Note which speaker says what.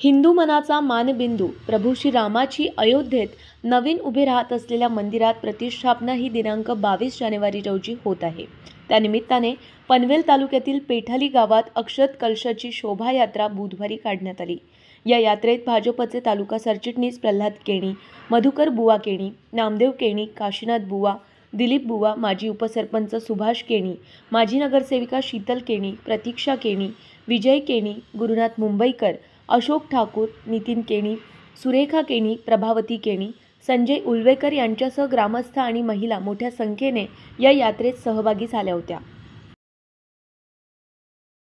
Speaker 1: हिंदू मनाचा मानबिंदू प्रभू श्रीरामाची अयोध्येत नवीन उभे राहत असलेल्या मंदिरात प्रतिष्ठापना ही दिनांक बावीस जानेवारी रोजी होत आहे. त्यानिमित्ताने पनवेल तालुक्यातील पेठाली गावात अक्षत कलशाची शोभायात्रा बुधवारी काढण्यात आली. या यात्रेत भाजपचे तालुका सरचिटणीस प्रल्हाद केणी मधुकर बुवा केणी नामदेव केणी काशीनाथ बुवा दिलीप बुवा माजी उपसरपंच सुभाष केणी माजी नगरसेविका शीतल केणी प्रतीक्षा केणी विजय केणी गुरुनाथ मुंबईकर अशोक ठाकूर नितीन केणी सुरेखा केणी प्रभावती केणी संजय उल्वेकर यांच्यासह ग्रामस्थ आणि महिला मोठ्या संख्येने या यात्रेत सहभागी झाल्या होत्या.